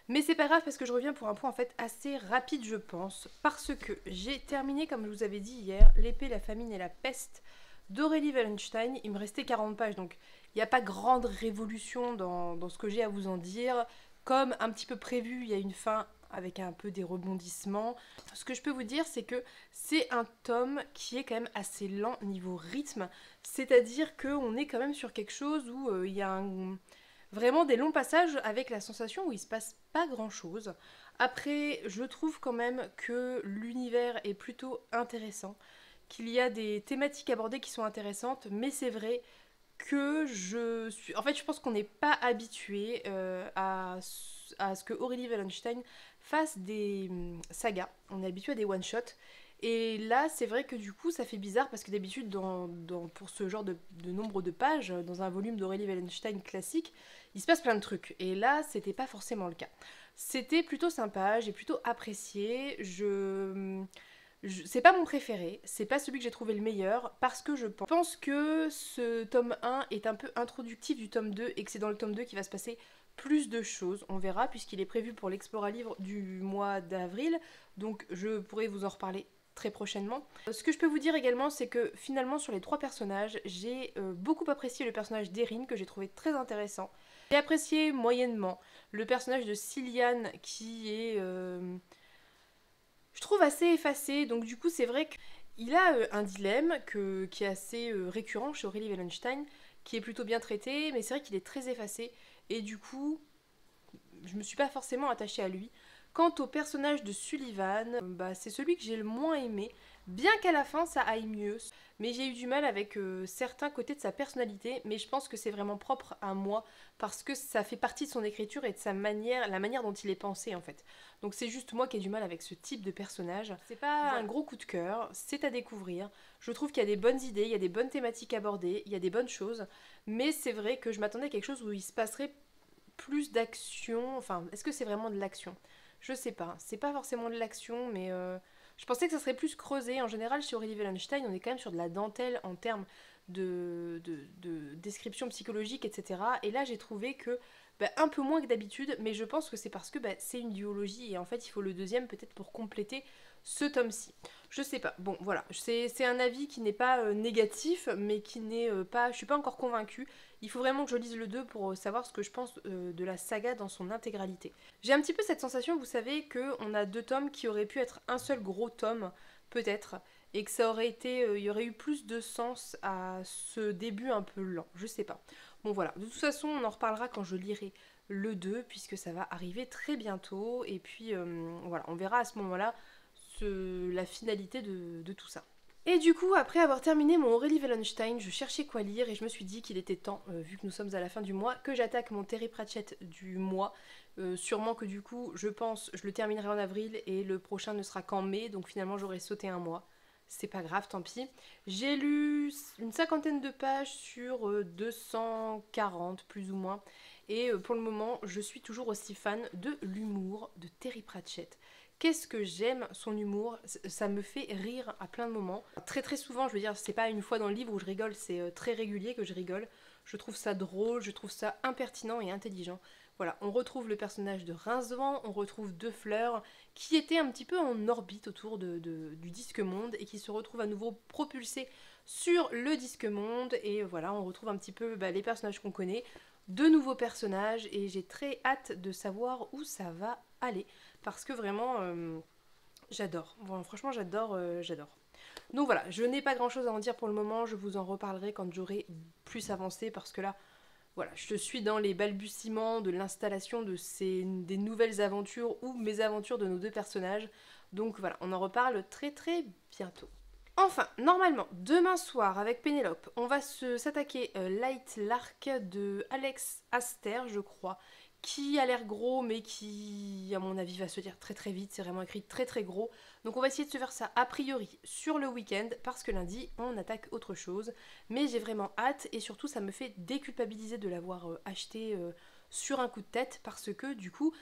Mais c'est pas grave parce que je reviens pour un point en fait assez rapide, je pense, parce que j'ai terminé, comme je vous avais dit hier, L'épée, la famine et la peste d'Aurélie Wallenstein. Il me restait 40 pages, donc il n'y a pas grande révolution dans ce que j'ai à vous en dire. Comme un petit peu prévu, il y a une fin avec un peu des rebondissements. Ce que je peux vous dire, c'est que c'est un tome qui est quand même assez lent niveau rythme, c'est-à-dire qu'on est quand même sur quelque chose où euh, il y a vraiment des longs passages avec la sensation où il se passe pas grand-chose. Après, je trouve quand même que l'univers est plutôt intéressant, qu'il y a des thématiques abordées qui sont intéressantes, mais c'est vrai que je suis... En fait, je pense qu'on n'est pas habitué euh, à, à, ce que Aurélie Wallenstein fasse des hum, sagas. On est habitué à des one-shots. Et là, c'est vrai que du coup, ça fait bizarre parce que d'habitude, pour ce genre de, nombre de pages, dans un volume d'Aurélie Wallenstein classique, il se passe plein de trucs. Et là, c'était pas forcément le cas. C'était plutôt sympa, j'ai plutôt apprécié. Je. Hum, c'est pas mon préféré, c'est pas celui que j'ai trouvé le meilleur, parce que je pense que ce tome 1 est un peu introductif du tome 2 et que c'est dans le tome 2 qu'il va se passer plus de choses. On verra, puisqu'il est prévu pour l'Explora Livre du mois d'avril, donc je pourrai vous en reparler très prochainement. Ce que je peux vous dire également, c'est que finalement sur les trois personnages, j'ai euh, beaucoup apprécié le personnage d'Erin, que j'ai trouvé très intéressant. J'ai apprécié moyennement le personnage de Cillian, qui est... Euh, je trouve assez effacé, donc du coup c'est vrai qu'il a euh, un dilemme que, qui est assez récurrent chez Aurélie Wallenstein, qui est plutôt bien traité, mais c'est vrai qu'il est très effacé. Et du coup, je me suis pas forcément attachée à lui. Quant au personnage de Sullivan, bah, c'est celui que j'ai le moins aimé, bien qu'à la fin ça aille mieux. Mais j'ai eu du mal avec euh, certains côtés de sa personnalité, mais je pense que c'est vraiment propre à moi parce que ça fait partie de son écriture et de sa manière, la manière dont il est pensé en fait. Donc c'est juste moi qui ai du mal avec ce type de personnage. C'est pas un gros coup de cœur, c'est à découvrir. Je trouve qu'il y a des bonnes idées, il y a des bonnes thématiques abordées, il y a des bonnes choses, mais c'est vrai que je m'attendais à quelque chose où il se passerait plus d'action. Enfin, est-ce que c'est vraiment de l'action? Je sais pas. C'est pas forcément de l'action, mais euh, je pensais que ça serait plus creusé. En général, chez Aurélie Wallenstein, on est quand même sur de la dentelle en termes de, de, description psychologique, etc. Et là, j'ai trouvé que bah, un peu moins que d'habitude, mais je pense que c'est parce que bah, c'est une duologie et en fait, il faut le deuxième peut-être pour compléter ce tome-ci. Je sais pas. Bon, voilà. C'est un avis qui n'est pas euh, négatif, mais qui n'est euh, pas. Je suis pas encore convaincue. Il faut vraiment que je lise le 2 pour euh, savoir ce que je pense de la saga dans son intégralité. J'ai un petit peu cette sensation, vous savez, qu'on a deux tomes qui auraient pu être un seul gros tome, peut-être, et que ça aurait été. Il y aurait eu plus de sens à ce début un peu lent. Je sais pas. Bon, voilà. De toute façon, on en reparlera quand je lirai le 2, puisque ça va arriver très bientôt. Et puis, voilà, on verra à ce moment-là la finalité de, tout ça. Et du coup, après avoir terminé mon Aurélie Wallenstein, je cherchais quoi lire et je me suis dit qu'il était temps, euh, vu que nous sommes à la fin du mois, que j'attaque mon Terry Pratchett du mois. Euh, sûrement que du coup, je pense, je le terminerai en avril et le prochain ne sera qu'en mai, donc finalement j'aurai sauté un mois. C'est pas grave, tant pis. J'ai lu une cinquantaine de pages sur 240 euh, plus ou moins. Et pour le moment, je suis toujours aussi fan de l'humour de Terry Pratchett qu'est-ce que j'aime son humour, ça me fait rire à plein de moments. Très très souvent, je veux dire, c'est pas une fois dans le livre où je rigole, c'est euh, très régulier que je rigole. Je trouve ça drôle, je trouve ça impertinent et intelligent. Voilà, on retrouve le personnage de Rincevent, on retrouve Deux Fleurs, qui était un petit peu en orbite autour du disque monde et qui se retrouve à nouveau propulsé sur le disque monde. Et voilà, on retrouve un petit peu bah, les personnages qu'on connaît, de nouveaux personnages, et j'ai très hâte de savoir où ça va aller. Parce que vraiment, euh, j'adore. franchement, j'adore, euh, j'adore. Donc voilà, je n'ai pas grand chose à en dire pour le moment, je vous en reparlerai quand j'aurai plus avancé parce que là, voilà, je suis dans les balbutiements de l'installation des nouvelles aventures ou mes aventures de nos deux personnages. Donc voilà, on en reparle très très bientôt. Enfin, normalement, demain soir avec Pénélope, on va s'attaquer euh, Light Lark de Alex Aster, je crois, qui a l'air gros mais qui à mon avis va se dire très très vite, c'est vraiment écrit très très gros. Donc on va essayer de se faire ça a priori sur le week-end parce que lundi on attaque autre chose. Mais j'ai vraiment hâte et surtout ça me fait déculpabiliser de l'avoir euh, acheté euh, sur un coup de tête parce que du coup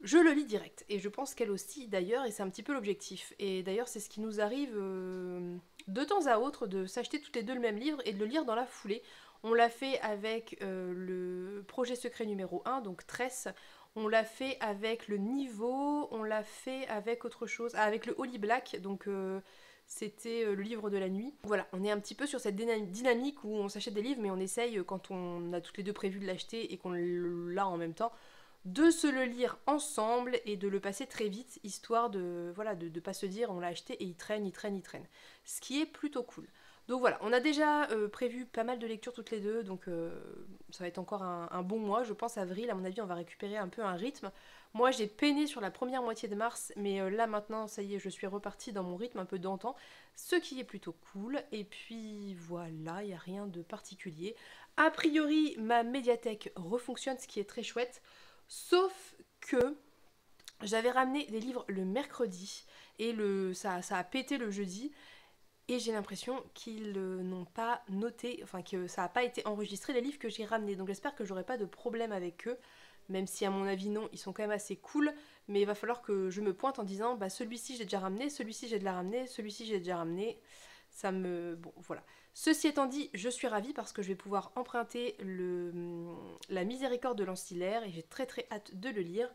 je le lis direct. Et je pense qu'elle aussi d'ailleurs et c'est un petit peu l'objectif. Et d'ailleurs c'est ce qui nous arrive euh, de temps à autre de s'acheter toutes les deux le même livre et de le lire dans la foulée. On l'a fait avec euh, le projet secret numéro 1, donc Tress. On l'a fait avec le niveau, on l'a fait avec autre chose, ah, avec le Holy Black, donc euh, c'était euh, le livre de la nuit. Voilà, on est un petit peu sur cette dynamique où on s'achète des livres, mais on essaye, quand on a toutes les deux prévu de l'acheter et qu'on l'a en même temps, de se le lire ensemble et de le passer très vite, histoire de voilà de ne pas se dire on l'a acheté et il traîne, il traîne, il traîne. Ce qui est plutôt cool. Donc voilà, on a déjà euh, prévu pas mal de lectures toutes les deux, donc euh, ça va être encore un, bon mois. Je pense avril, à mon avis, on va récupérer un peu un rythme. Moi, j'ai peiné sur la première moitié de mars, mais euh, là maintenant, ça y est, je suis repartie dans mon rythme un peu d'antan, ce qui est plutôt cool. Et puis voilà, il n'y a rien de particulier. A priori, ma médiathèque refonctionne, ce qui est très chouette, sauf que j'avais ramené des livres le mercredi et ça a pété le jeudi. Et j'ai l'impression qu'ils n'ont pas noté, enfin que ça n'a pas été enregistré les livres que j'ai ramenés. Donc j'espère que j'aurai pas de problème avec eux, même si à mon avis non, ils sont quand même assez cool. Mais il va falloir que je me pointe en disant bah celui-ci j'ai déjà ramené, celui-ci j'ai déjà ramené, celui-ci j'ai déjà ramené. Ça me. Bon, voilà. Ceci étant dit, je suis ravie parce que je vais pouvoir emprunter le, la miséricorde de l'ancillaire et j'ai très très hâte de le lire.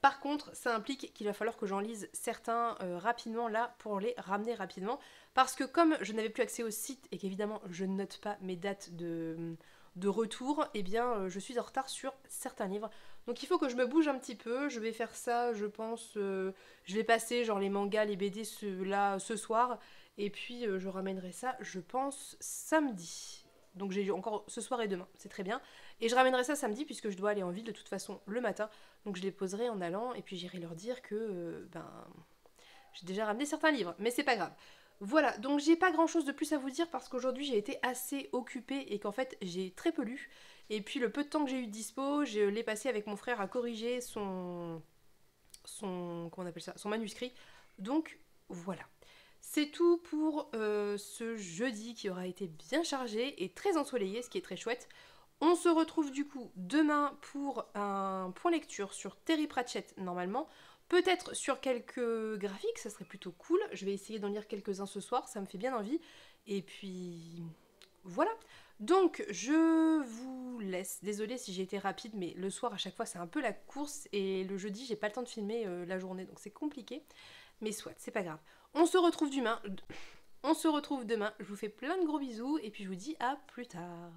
Par contre, ça implique qu'il va falloir que j'en lise certains euh, rapidement là pour les ramener rapidement. Parce que comme je n'avais plus accès au site et qu'évidemment je ne note pas mes dates de, de retour, eh bien euh, je suis en retard sur certains livres. Donc il faut que je me bouge un petit peu. Je vais faire ça, je pense. Euh, je vais passer genre les mangas, les BD ce, là ce soir. Et puis je ramènerai ça, je pense, samedi. Donc j'ai encore ce soir et demain, c'est très bien. Et je ramènerai ça samedi puisque je dois aller en ville de toute façon le matin. Donc je les poserai en allant et puis j'irai leur dire que euh, ben j'ai déjà ramené certains livres, mais c'est pas grave. Voilà, donc j'ai pas grand chose de plus à vous dire parce qu'aujourd'hui j'ai été assez occupée et qu'en fait j'ai très peu lu. Et puis le peu de temps que j'ai eu dispo, je l'ai passé avec mon frère à corriger son. son. comment on appelle ça Son manuscrit. Donc voilà. C'est tout pour euh, ce jeudi qui aura été bien chargé et très ensoleillé, ce qui est très chouette. On se retrouve du coup demain pour un point lecture sur Terry Pratchett normalement. Peut-être sur quelques graphiques, ça serait plutôt cool. Je vais essayer d'en lire quelques-uns ce soir, ça me fait bien envie. Et puis voilà. Donc je vous laisse. Désolée si j'ai été rapide, mais le soir à chaque fois c'est un peu la course et le jeudi j'ai pas le temps de filmer euh, la journée, donc c'est compliqué. Mais soit, c'est pas grave. On se retrouve demain. On se retrouve demain. Je vous fais plein de gros bisous et puis je vous dis à plus tard.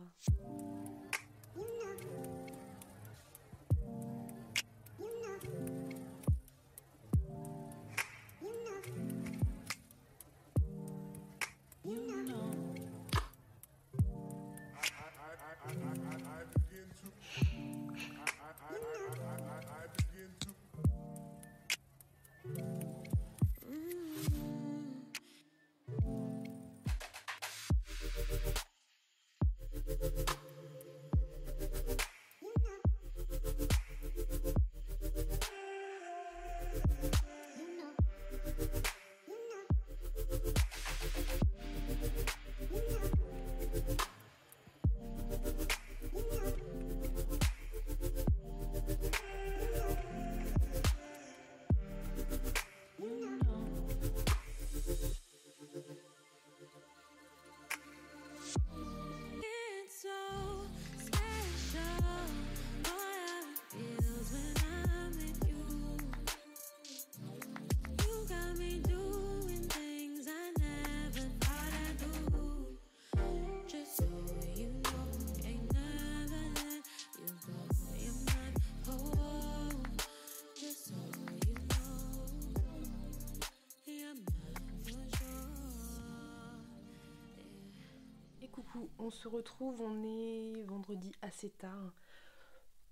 On se retrouve, on est vendredi assez tard.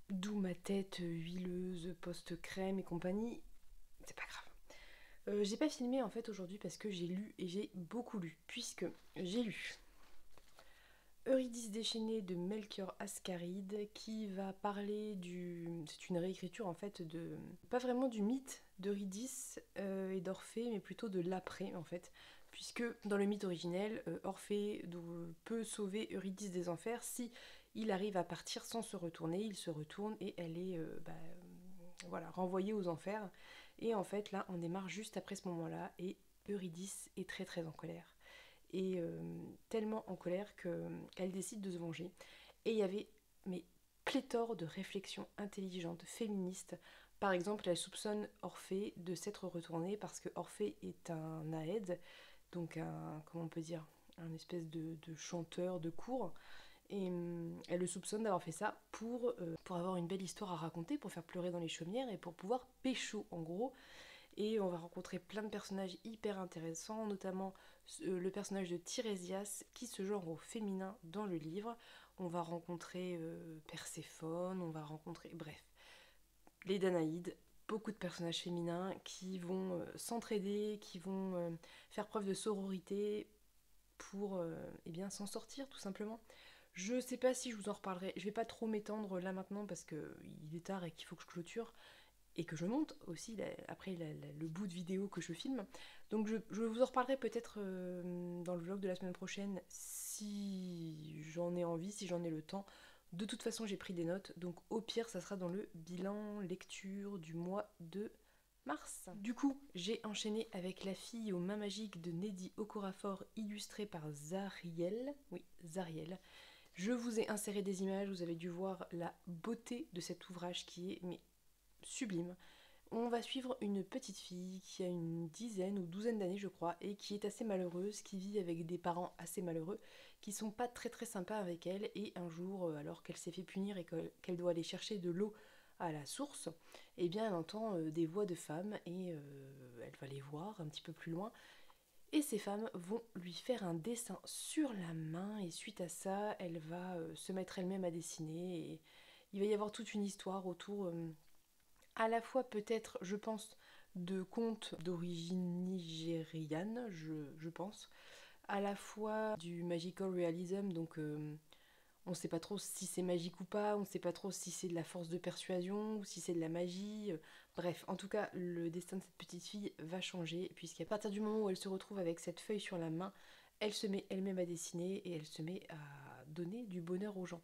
D'où ma tête huileuse, post-crème et compagnie. C'est pas grave. Euh, j'ai pas filmé en fait aujourd'hui parce que j'ai lu et j'ai beaucoup lu. Puisque j'ai lu Eurydice déchaînée de Melchior Ascaride qui va parler du. C'est une réécriture en fait de. Pas vraiment du mythe d'Eurydice euh, et d'Orphée, mais plutôt de l'après en fait. Puisque dans le mythe originel, euh, Orphée peut sauver Eurydice des enfers si il arrive à partir sans se retourner. Il se retourne et elle est euh, bah, voilà, renvoyée aux enfers. Et en fait là on démarre juste après ce moment-là et Eurydice est très très en colère et euh, tellement en colère qu'elle décide de se venger. Et il y avait mais pléthore de réflexions intelligentes, féministes. Par exemple, elle soupçonne Orphée de s'être retourné parce que Orphée est un aède, donc un, comment on peut dire, un espèce de, chanteur de cour. Et hum, elle le soupçonne d'avoir fait ça pour, euh, pour avoir une belle histoire à raconter, pour faire pleurer dans les chaumières et pour pouvoir pécho en gros. Et on va rencontrer plein de personnages hyper intéressants, notamment euh, le personnage de Tirésias qui se genre au féminin dans le livre. On va rencontrer euh, Perséphone, on va rencontrer, bref, les Danaïdes, beaucoup de personnages féminins qui vont euh, s'entraider, qui vont faire preuve de sororité pour eh bien s'en sortir tout simplement. Je sais pas si je vous en reparlerai, je vais pas trop m'étendre là maintenant parce qu'il est tard et qu'il faut que je clôture et que je monte aussi après le bout de vidéo que je filme. Donc je, vous en reparlerai peut-être euh, dans le vlog de la semaine prochaine si j'en ai envie, si j'en ai le temps. De toute façon j'ai pris des notes, donc au pire ça sera dans le bilan lecture du mois de mars. Du coup j'ai enchaîné avec La fille aux mains magiques de Neddy Okorafor illustrée par Zariel. Oui, Zariel. Je vous ai inséré des images, vous avez dû voir la beauté de cet ouvrage qui est sublime. On va suivre une petite fille qui a une dizaine ou douzaine d'années je crois et qui est assez malheureuse, qui vit avec des parents assez malheureux, qui sont pas très très sympas avec elle. Et un jour euh, alors qu'elle s'est fait punir et qu'elle doit aller chercher de l'eau à la source, eh bien elle entend euh, des voix de femmes et euh, elle va les voir un petit peu plus loin. Et ces femmes vont lui faire un dessin sur la main et suite à ça elle va se mettre elle-même à dessiner il va y avoir toute une histoire autour à la fois peut-être, je pense, de contes d'origine nigériane, je, pense, à la fois du magical realism, donc euh, on ne sait pas trop si c'est magique ou pas, on ne sait pas trop si c'est de la force de persuasion ou si c'est de la magie. Bref, en tout cas, le destin de cette petite fille va changer, puisqu'à partir du moment où elle se retrouve avec cette feuille sur la main, elle se met elle-même à dessiner et elle se met à donner du bonheur aux gens.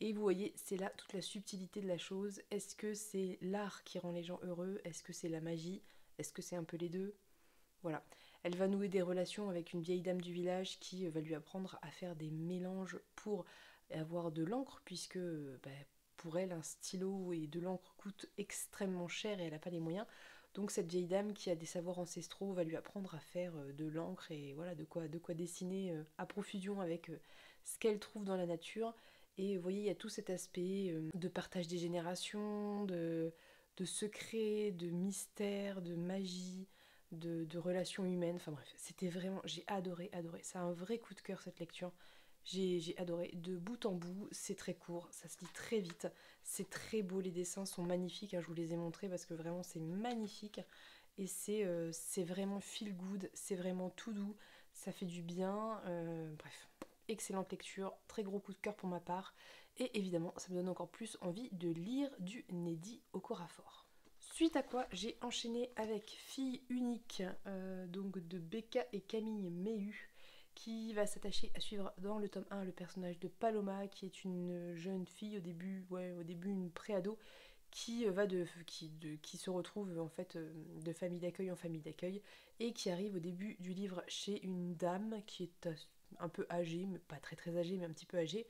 Et vous voyez, c'est là toute la subtilité de la chose. Est-ce que c'est l'art qui rend les gens heureux? Est-ce que c'est la magie? Est-ce que c'est un peu les deux? Voilà. Elle va nouer des relations avec une vieille dame du village qui va lui apprendre à faire des mélanges pour avoir de l'encre, puisque bah, pour elle, un stylo et de l'encre coûtent extrêmement cher et elle n'a pas les moyens. Donc cette vieille dame qui a des savoirs ancestraux va lui apprendre à faire euh, de l'encre et voilà de quoi, de quoi dessiner euh, à profusion avec euh, ce qu'elle trouve dans la nature. Et vous voyez, il y a tout cet aspect euh, de partage des générations, de, de secrets, de mystères, de magie, de, de relations humaines. Enfin bref, c'était vraiment, j'ai adoré, adoré. C'est un vrai coup de cœur cette lecture. J'ai adoré de bout en bout, c'est très court, ça se lit très vite, c'est très beau, les dessins sont magnifiques, hein, je vous les ai montrés parce que vraiment c'est magnifique et c'est euh, vraiment feel good, c'est vraiment tout doux, ça fait du bien, euh, bref, excellente lecture, très gros coup de cœur pour ma part, et évidemment ça me donne encore plus envie de lire du Neddy Okorafor. Suite à quoi j'ai enchaîné avec Fille unique, euh, donc de Becca et Camille Méhu, qui va s'attacher à suivre dans le tome 1 le personnage de Paloma, qui est une jeune fille au début, ouais, au début une préado, qui va de qui, de, qui se retrouve en fait euh, de famille d'accueil en famille d'accueil et qui arrive au début du livre chez une dame qui est un peu âgée, mais pas très très âgée, mais un petit peu âgée,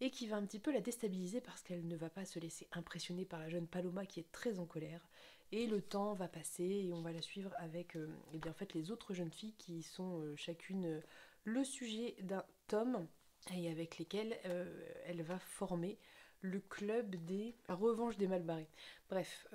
et qui va un petit peu la déstabiliser parce qu'elle ne va pas se laisser impressionner par la jeune Paloma qui est très en colère. Et le temps va passer et on va la suivre avec euh, eh bien, en les autres jeunes filles qui sont euh, chacune euh, le sujet d'un tome et avec lesquelles elle va former le club des revanches des Malbarrés. Bref,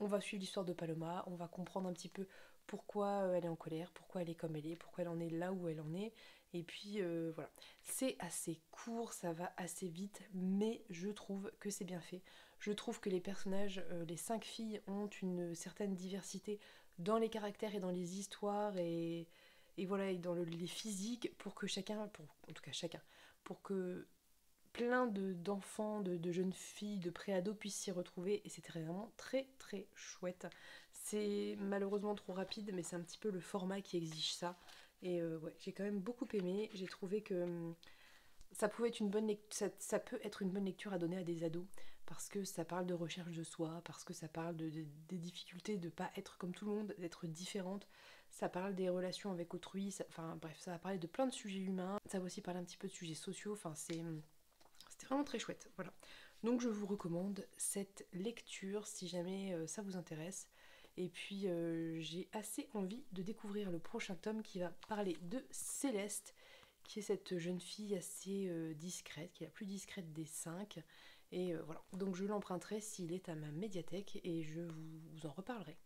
on va suivre l'histoire de Paloma, on va comprendre un petit peu pourquoi euh, elle est en colère, pourquoi elle est comme elle est, pourquoi elle en est là où elle en est. Et puis euh, voilà, c'est assez court, ça va assez vite, mais je trouve que c'est bien fait. Je trouve que les personnages, euh, les cinq filles, ont une certaine diversité dans les caractères et dans les histoires et, voilà, dans les physiques pour que chacun, en tout cas chacun, pour que plein d'enfants, de, jeunes filles, de préados puissent s'y retrouver et c'était vraiment très très chouette. C'est malheureusement trop rapide mais c'est un petit peu le format qui exige ça. Et euh, ouais, j'ai quand même beaucoup aimé. J'ai trouvé que hum, ça, peut être une bonne lecture à donner à des ados parce que ça parle de recherche de soi, parce que ça parle de, des difficultés de pas être comme tout le monde, d'être différente. Ça parle des relations avec autrui, enfin bref, ça va parler de plein de sujets humains. Ça va aussi parler un petit peu de sujets sociaux. Enfin, c'est hum, c'était vraiment très chouette. Voilà. Donc je vous recommande cette lecture si jamais euh, ça vous intéresse. Et puis euh, j'ai assez envie de découvrir le prochain tome qui va parler de Céleste, qui est cette jeune fille assez euh, discrète, qui est la plus discrète des cinq. Et euh, voilà, donc je l'emprunterai s'il est à ma médiathèque et je vous en reparlerai.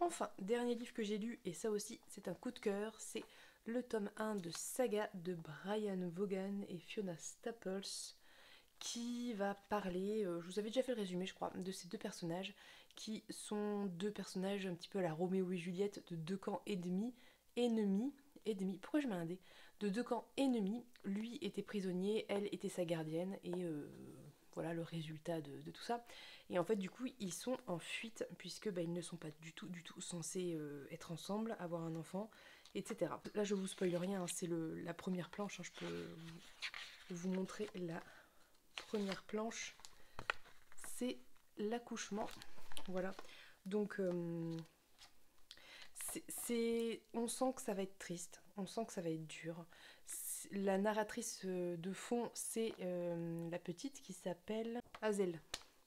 Enfin, dernier livre que j'ai lu, et ça aussi c'est un coup de cœur, c'est le tome 1 de Saga de Brian Vaughan et Fiona Staples qui va parler, je vous avais déjà fait le résumé je crois, de ces deux personnages qui sont deux personnages un petit peu à la Roméo et Juliette de deux camps ennemis, ennemis, ennemis, pourquoi je mets un dé De deux camps ennemis, lui était prisonnier, elle était sa gardienne, et euh, voilà le résultat de, tout ça. Et en fait, du coup, ils sont en fuite, puisque bah, ils ne sont pas du tout, du tout censés euh, être ensemble, avoir un enfant, etc. Là, je vous spoil rien, hein, c'est la première planche, hein, je peux vous montrer la première planche. C'est l'accouchement. Voilà. Donc, euh, on sent que ça va être triste, on sent que ça va être dur. La narratrice euh, de fond, c'est euh, la petite qui s'appelle Hazel,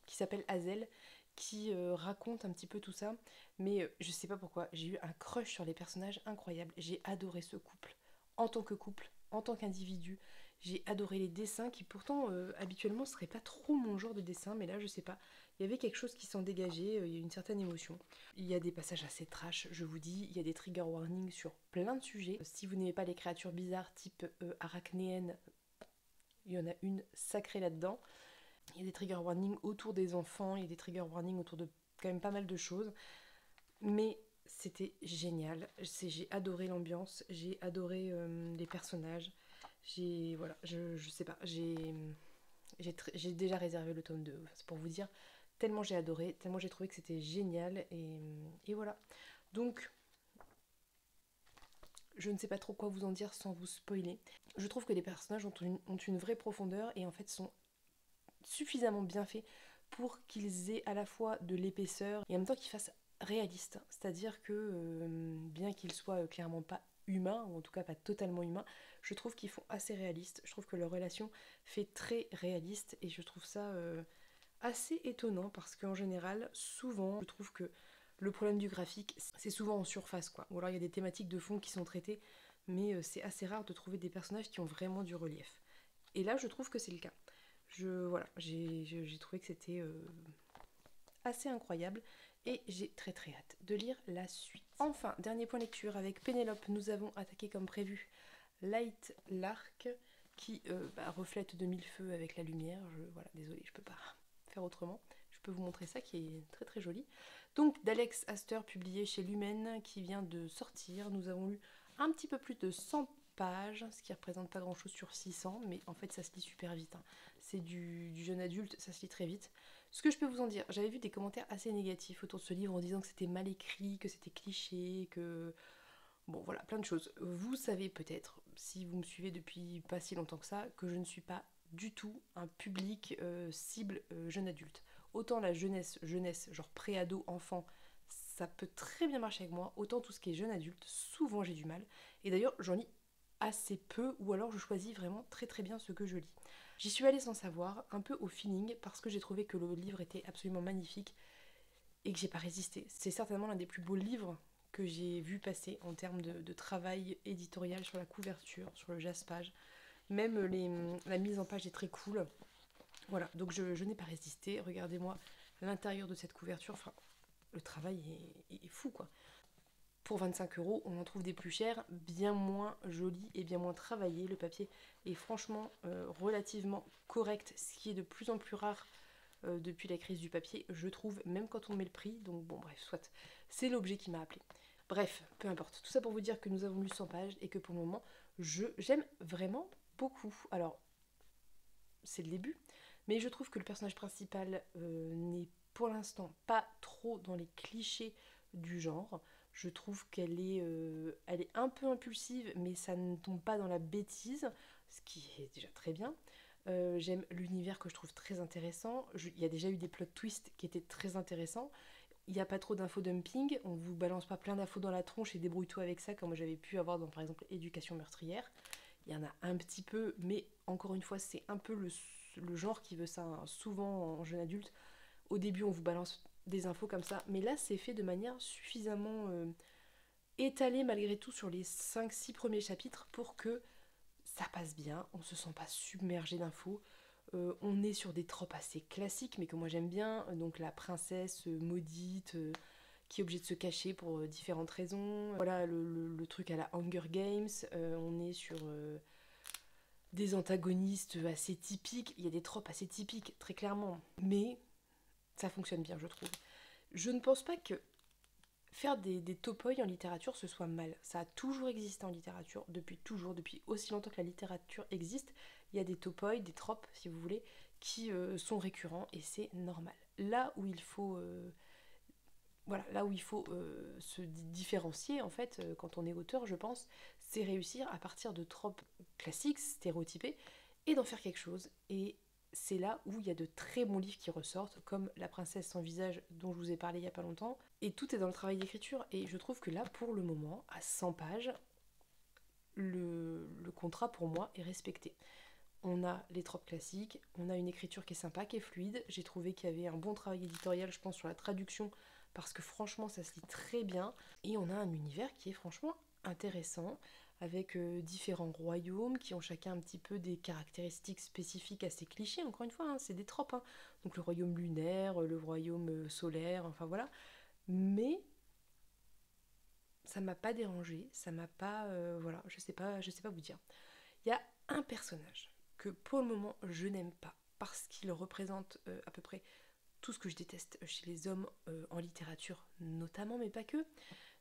qui s'appelle Hazel, qui raconte un petit peu tout ça. Mais je sais pas pourquoi, j'ai eu un crush sur les personnages incroyables. J'ai adoré ce couple, en tant que couple, en tant qu'individu. J'ai adoré les dessins qui pourtant habituellement seraient pas trop mon genre de dessin, mais là je sais pas, il y avait quelque chose qui s'en dégageait, euh, il y a une certaine émotion. Il y a des passages assez trash, je vous dis, il y a des trigger warnings sur plein de sujets. Si vous n'aimez pas les créatures bizarres type euh, arachnéenne, il y en a une sacrée là-dedans. Il y a des trigger warnings autour des enfants, il y a des trigger warnings autour de quand même pas mal de choses. Mais c'était génial. J'ai adoré l'ambiance, j'ai adoré euh, les personnages. J'ai. Voilà, je, sais pas, j'ai. Déjà réservé le tome 2, c'est pour vous dire tellement j'ai adoré, tellement j'ai trouvé que c'était génial et, voilà. Donc je ne sais pas trop quoi vous en dire sans vous spoiler. Je trouve que les personnages ont une, vraie profondeur et en fait sont suffisamment bien faits pour qu'ils aient à la fois de l'épaisseur et en même temps qu'ils fassent réalistes. C'est-à-dire que euh, bien qu'ils soient clairement pas humains, ou en tout cas pas totalement humains, je trouve qu'ils font assez réalistes. Je trouve que leur relation fait très réaliste et je trouve ça euh, assez étonnant parce qu'en général, souvent, je trouve que le problème du graphique, c'est souvent en surface, quoi. Ou alors il y a des thématiques de fond qui sont traitées, mais euh, c'est assez rare de trouver des personnages qui ont vraiment du relief. Et là, je trouve que c'est le cas. Je, voilà, j'ai trouvé que c'était euh, assez incroyable et j'ai très très hâte de lire la suite. Enfin, dernier point lecture, avec Pénélope, nous avons attaqué comme prévu Light Lark qui euh, bah, reflète de mille feux avec la lumière. Je, voilà, désolé, je peux pas faire autrement. Je peux vous montrer ça qui est très très joli. Donc d'Alex Astor publié chez Lumen qui vient de sortir. Nous avons lu un petit peu plus de 100 pages, ce qui représente pas grand chose sur 600, mais en fait ça se lit super vite. Hein. C'est du, jeune adulte, ça se lit très vite. Ce que je peux vous en dire, j'avais vu des commentaires assez négatifs autour de ce livre en disant que c'était mal écrit, que c'était cliché, que... Bon voilà, plein de choses. Vous savez peut-être, si vous me suivez depuis pas si longtemps que ça, que je ne suis pas du tout un public euh, cible euh, jeune adulte. Autant la jeunesse, jeunesse, genre pré-ado, enfant, ça peut très bien marcher avec moi, autant tout ce qui est jeune adulte, souvent j'ai du mal. Et d'ailleurs, j'en lis assez peu, ou alors je choisis vraiment très très bien ce que je lis. J'y suis allée sans savoir, un peu au feeling, parce que j'ai trouvé que le livre était absolument magnifique et que j'ai pas résisté. C'est certainement l'un des plus beaux livres que j'ai vu passer en termes de, travail éditorial sur la couverture, sur le jaspage. Même la mise en page est très cool. Voilà, donc je, n'ai pas résisté. Regardez-moi l'intérieur de cette couverture. Enfin, le travail est, fou, quoi. Pour 25 euros, on en trouve des plus chers, bien moins jolis et bien moins travaillés. Le papier est franchement euh, relativement correct, ce qui est de plus en plus rare euh, depuis la crise du papier, je trouve, même quand on met le prix. Donc bon, bref, soit. C'est l'objet qui m'a appelé. Bref, peu importe. Tout ça pour vous dire que nous avons lu 100 pages et que pour le moment, je j'aime vraiment beaucoup. Alors, c'est le début, mais je trouve que le personnage principal euh, n'est pour l'instant pas trop dans les clichés du genre. Je trouve qu'elle est, euh, elle est un peu impulsive, mais ça ne tombe pas dans la bêtise, ce qui est déjà très bien. Euh, j'aime l'univers que je trouve très intéressant. il y a déjà eu des plot twists qui étaient très intéressants. Il n'y a pas trop d'infos dumping, on vous balance pas plein d'infos dans la tronche et débrouille-toi avec ça comme j'avais pu avoir dans par exemple éducation meurtrière. Il y en a un petit peu, mais encore une fois, c'est un peu le, genre qui veut ça. Hein. Souvent en jeune adulte, au début on vous balance des infos comme ça. Mais là, c'est fait de manière suffisamment euh, étalée malgré tout sur les 5-6 premiers chapitres pour que ça passe bien, on se sent pas submergé d'infos. Euh, on est sur des tropes assez classiques, mais que moi j'aime bien. Donc la princesse maudite euh, qui est obligée de se cacher pour différentes raisons. Voilà le, truc à la Hunger Games. on est sur des antagonistes assez typiques. Il y a des tropes assez typiques, très clairement. Mais ça fonctionne bien, je trouve. Je ne pense pas que faire des, des en littérature ce soit mal. Ça a toujours existé en littérature, depuis toujours, depuis aussi longtemps que la littérature existe. Il y a des topoi, des tropes, si vous voulez, qui euh, sont récurrents et c'est normal. Là où il faut. Euh, voilà, là où il faut euh, se différencier, en fait, quand on est auteur, je pense, c'est réussir à partir de tropes classiques, stéréotypés, et d'en faire quelque chose. C'est là où il y a de très bons livres qui ressortent, comme La princesse sans visage dont je vous ai parlé il n'y a pas longtemps. Et tout est dans le travail d'écriture. Et je trouve que là, pour le moment, à 100 pages, le, contrat pour moi est respecté. On a les tropes classiques, on a une écriture qui est sympa, qui est fluide. J'ai trouvé qu'il y avait un bon travail éditorial, je pense, sur la traduction, parce que franchement, ça se lit très bien. Et on a un univers qui est franchement intéressant avec euh, différents royaumes qui ont chacun un petit peu des caractéristiques spécifiques assez clichés, encore une fois, hein, c'est des tropes. Hein. Donc le royaume lunaire, le royaume euh, solaire, enfin voilà. Mais ça m'a pas dérangé, ça m'a pas. Euh, voilà, je sais pas, je sais pas vous dire. Il y a un personnage que pour le moment je n'aime pas parce qu'il représente à peu près tout ce que je déteste chez les hommes en littérature notamment, mais pas que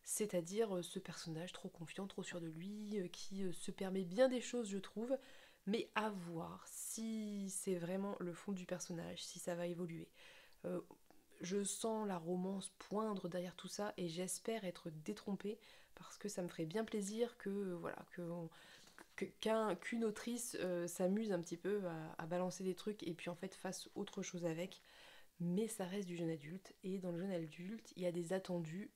c'est-à-dire euh, ce personnage trop confiant, trop sûr de lui, euh, qui euh, se permet bien des choses, je trouve, mais à voir si c'est vraiment le fond du personnage, si ça va évoluer. je sens la romance poindre derrière tout ça et j'espère être détrompée parce que ça me ferait bien plaisir que voilà que qu'une autrice s'amuse un petit peu à, balancer des trucs et puis en fait fasse autre chose avec. Mais ça reste du jeune adulte et dans le jeune adulte, il y a des attendus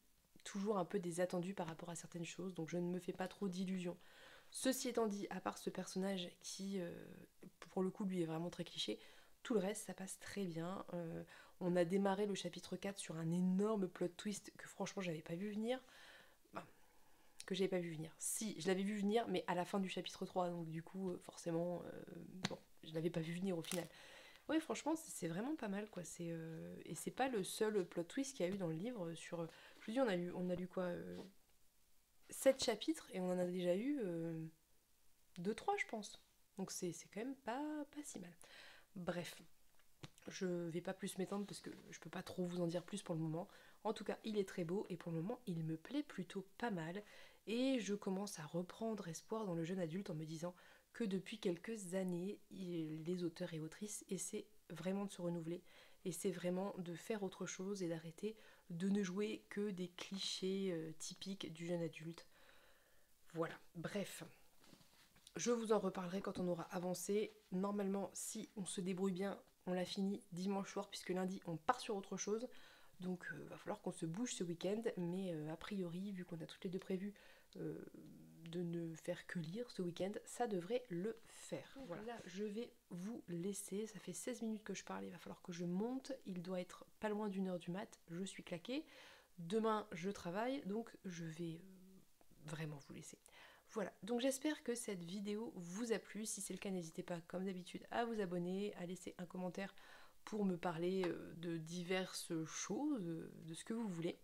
toujours un peu des attendus par rapport à certaines choses, donc je ne me fais pas trop d'illusions. Ceci étant dit, à part ce personnage qui, euh, pour le coup, lui est vraiment très cliché, tout le reste, ça passe très bien. Euh, on a démarré le chapitre 4 sur un énorme plot twist que franchement, j'avais pas vu venir. que j'avais pas vu venir. Si, je l'avais vu venir, mais à la fin du chapitre 3, donc du coup, euh, forcément, bon, je l'avais pas vu venir au final. Oui, franchement, c'est vraiment pas mal, quoi. C'est et c'est pas le seul plot twist qu'il y a eu dans le livre sur je on a lu, quoi euh, 7 chapitres et on en a déjà eu 2-3, je pense. Donc c'est quand même pas, pas si mal. Bref, je vais pas plus m'étendre parce que je peux pas trop vous en dire plus pour le moment. En tout cas, il est très beau et pour le moment, il me plaît plutôt pas mal. Et je commence à reprendre espoir dans le jeune adulte en me disant que depuis quelques années, les auteurs et autrices essaient vraiment de se renouveler, essaient vraiment de faire autre chose et d'arrêter de ne jouer que des clichés euh, typiques du jeune adulte. Voilà, bref. Je vous en reparlerai quand on aura avancé. Normalement, si on se débrouille bien, on l'a fini dimanche soir, puisque lundi, on part sur autre chose. Donc, il euh, va falloir qu'on se bouge ce week-end. Mais euh, a priori, vu qu'on a toutes les deux prévues de ne faire que lire ce week-end, ça devrait le faire. Voilà. Là, je vais vous laisser. Ça fait 16 minutes que je parle, il va falloir que je monte. Il doit être pas loin d'une heure du mat. Je suis claquée. Demain, je travaille, donc je vais euh, vraiment vous laisser. Voilà, donc j'espère que cette vidéo vous a plu. Si c'est le cas, n'hésitez pas, comme d'habitude, à vous abonner, à laisser un commentaire pour me parler euh, de diverses choses, de ce que vous voulez.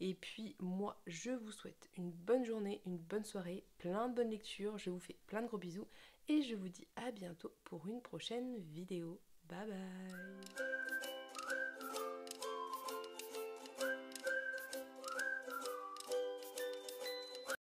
Et puis moi, je vous souhaite une bonne journée, une bonne soirée, plein de bonnes lectures. Je vous fais plein de gros bisous et je vous dis à bientôt pour une prochaine vidéo. Bye bye